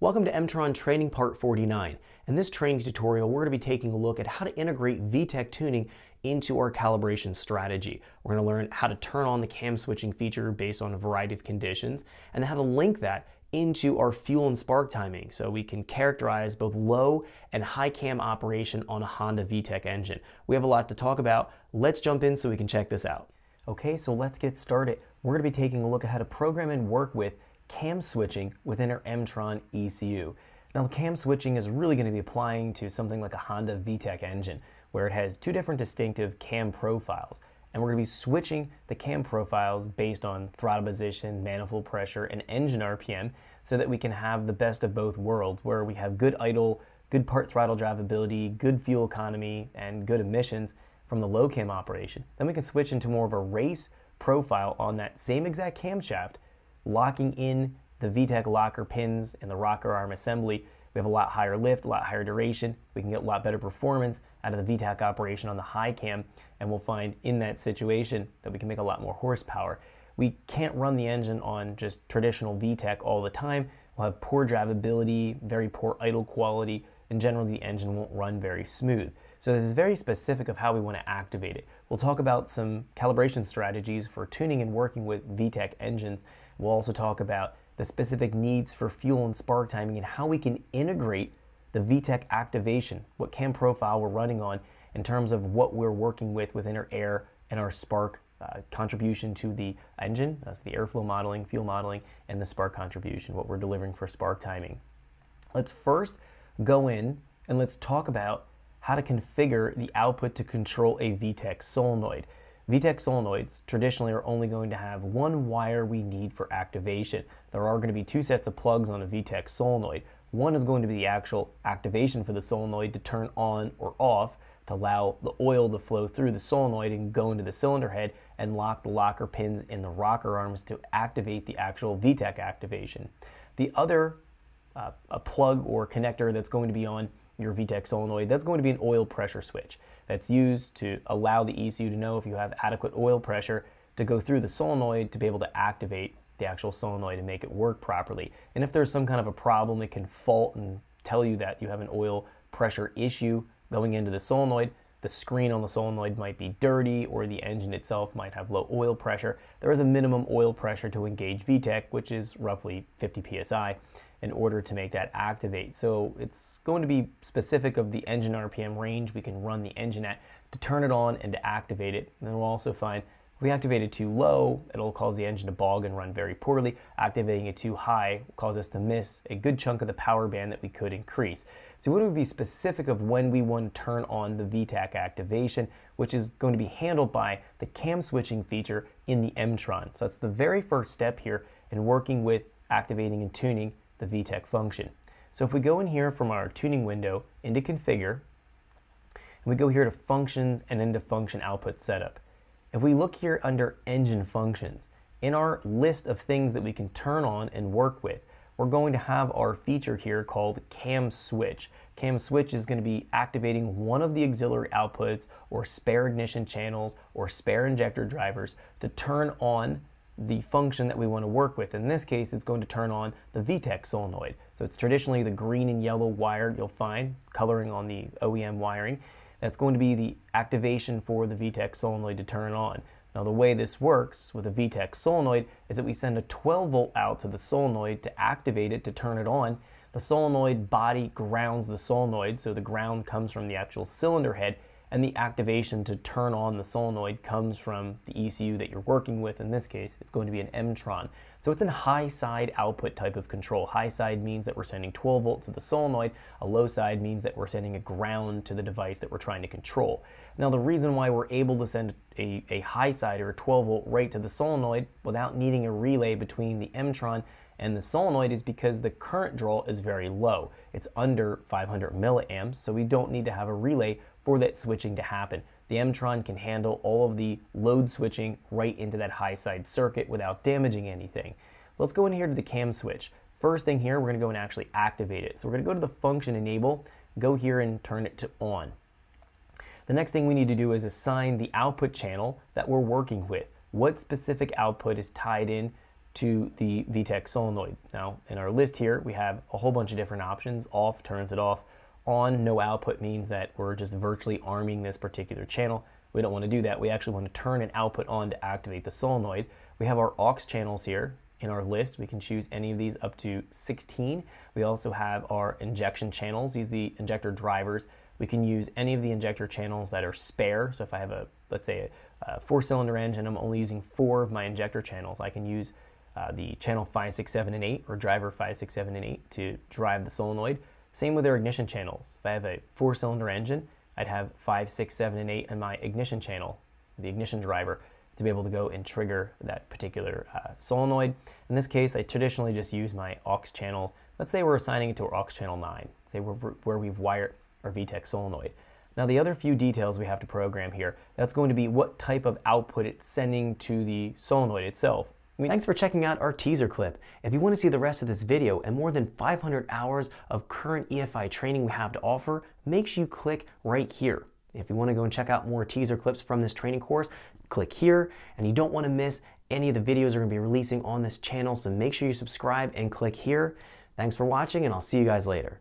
Welcome to Emtron Training Part 49. In this training tutorial, we're going to be taking a look at how to integrate VTEC tuning into our calibration strategy. We're going to learn how to turn on the cam switching feature based on a variety of conditions and how to link that into our fuel and spark timing so we can characterize both low and high cam operation on a Honda VTEC engine. We have a lot to talk about. Let's jump in so we can check this out. Okay, so let's get started. We're going to be taking a look at how to program and work with cam switching within our Emtron ECU. Now cam switching is really going to be applying to something like a Honda VTEC engine where it has two different distinctive cam profiles and we're going to be switching the cam profiles based on throttle position, manifold pressure, and engine RPM so that we can have the best of both worlds where we have good idle, good part throttle drivability, good fuel economy, and good emissions from the low cam operation. Then we can switch into more of a race profile on that same exact camshaft locking in the VTEC locker pins and the rocker arm assembly, we have a lot higher lift, a lot higher duration. We can get a lot better performance out of the VTEC operation on the high cam, and we'll find in that situation that we can make a lot more horsepower. We can't run the engine on just traditional VTEC all the time. We'll have poor drivability, very poor idle quality, and generally the engine won't run very smooth. So this is very specific of how we want to activate it. We'll talk about some calibration strategies for tuning and working with VTEC engines We'll also talk about the specific needs for fuel and spark timing and how we can integrate the VTEC activation, what cam profile we're running on in terms of what we're working with within our air and our spark uh, contribution to the engine, that's the airflow modeling, fuel modeling, and the spark contribution, what we're delivering for spark timing. Let's first go in and let's talk about how to configure the output to control a VTEC solenoid. VTEC solenoids traditionally are only going to have one wire we need for activation. There are going to be two sets of plugs on a VTEC solenoid. One is going to be the actual activation for the solenoid to turn on or off to allow the oil to flow through the solenoid and go into the cylinder head and lock the locker pins in the rocker arms to activate the actual VTEC activation. The other uh, a plug or connector that's going to be on your VTEC solenoid, that's going to be an oil pressure switch that's used to allow the ECU to know if you have adequate oil pressure to go through the solenoid to be able to activate the actual solenoid and make it work properly. And if there's some kind of a problem, it can fault and tell you that you have an oil pressure issue going into the solenoid. The screen on the solenoid might be dirty or the engine itself might have low oil pressure. There is a minimum oil pressure to engage VTEC, which is roughly 50 psi in order to make that activate. So it's going to be specific of the engine RPM range we can run the engine at to turn it on and to activate it. And then we'll also find if we activate it too low, it'll cause the engine to bog and run very poorly. Activating it too high will cause us to miss a good chunk of the power band that we could increase. So we want to be specific of when we want to turn on the VTEC activation, which is going to be handled by the cam switching feature in the Emtron. So that's the very first step here in working with activating and tuning the VTEC function. So if we go in here from our tuning window into configure, and we go here to functions and into function output setup. If we look here under engine functions, in our list of things that we can turn on and work with, we're going to have our feature here called cam switch. Cam switch is going to be activating one of the auxiliary outputs or spare ignition channels or spare injector drivers to turn on the function that we want to work with. In this case, it's going to turn on the VTEC solenoid. So it's traditionally the green and yellow wire you'll find coloring on the OEM wiring. That's going to be the activation for the VTEC solenoid to turn on. Now the way this works with a VTEC solenoid is that we send a 12 volt out to the solenoid to activate it to turn it on. The solenoid body grounds the solenoid, so the ground comes from the actual cylinder head and the activation to turn on the solenoid comes from the ECU that you're working with. In this case, it's going to be an Emtron. So it's a high side output type of control. High side means that we're sending 12 volts to the solenoid. A low side means that we're sending a ground to the device that we're trying to control. Now the reason why we're able to send a, a high side or a 12 volt right to the solenoid without needing a relay between the Emtron and the solenoid is because the current draw is very low. It's under 500 milliamps, so we don't need to have a relay for that switching to happen. The Emtron can handle all of the load switching right into that high side circuit without damaging anything. Let's go in here to the cam switch. First thing here, we're gonna go and actually activate it. So we're gonna go to the function enable, go here and turn it to on. The next thing we need to do is assign the output channel that we're working with. What specific output is tied in to the VTEC solenoid. Now, in our list here, we have a whole bunch of different options. Off turns it off. On, no output means that we're just virtually arming this particular channel. We don't want to do that. We actually want to turn an output on to activate the solenoid. We have our aux channels here in our list. We can choose any of these up to 16. We also have our injection channels. These are the injector drivers. We can use any of the injector channels that are spare. So if I have a, let's say, a, a four cylinder engine, I'm only using four of my injector channels. I can use uh, the channel 5, 6, 7, and 8, or driver 5, 6, 7, and 8 to drive the solenoid. Same with our ignition channels. If I have a four cylinder engine, I'd have 5, 6, 7, and 8 in my ignition channel, the ignition driver to be able to go and trigger that particular uh, solenoid. In this case, I traditionally just use my aux channels. Let's say we're assigning it to our aux channel 9, say where we've wired our VTEC solenoid. Now the other few details we have to program here, that's going to be what type of output it's sending to the solenoid itself. Thanks for checking out our teaser clip. If you want to see the rest of this video and more than 500 hours of current EFI training we have to offer, make sure you click right here. If you want to go and check out more teaser clips from this training course, click here. And you don't want to miss any of the videos we're going to be releasing on this channel, so make sure you subscribe and click here. Thanks for watching, and I'll see you guys later.